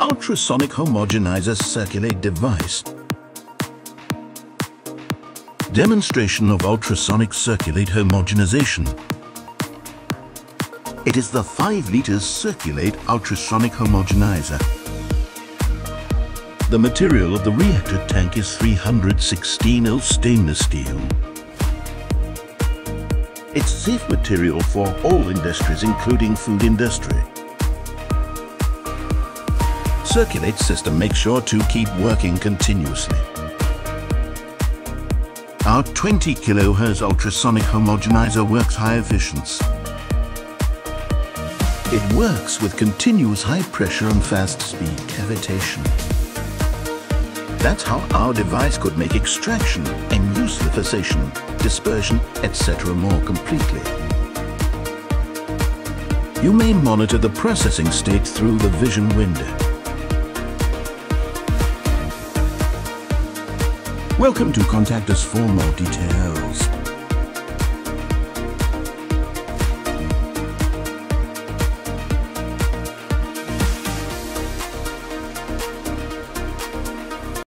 ultrasonic homogenizer circulate device. Demonstration of ultrasonic circulate homogenization. It is the 5 liters circulate ultrasonic homogenizer. The material of the reactor tank is 316L stainless steel. It's safe material for all industries including food industry. Circulate system makes sure to keep working continuously. Our 20 kHz ultrasonic homogenizer works high efficiency. It works with continuous high pressure and fast speed cavitation. That's how our device could make extraction and emulsification, dispersion, etc. more completely. You may monitor the processing state through the vision window. Welcome to contact us for more details.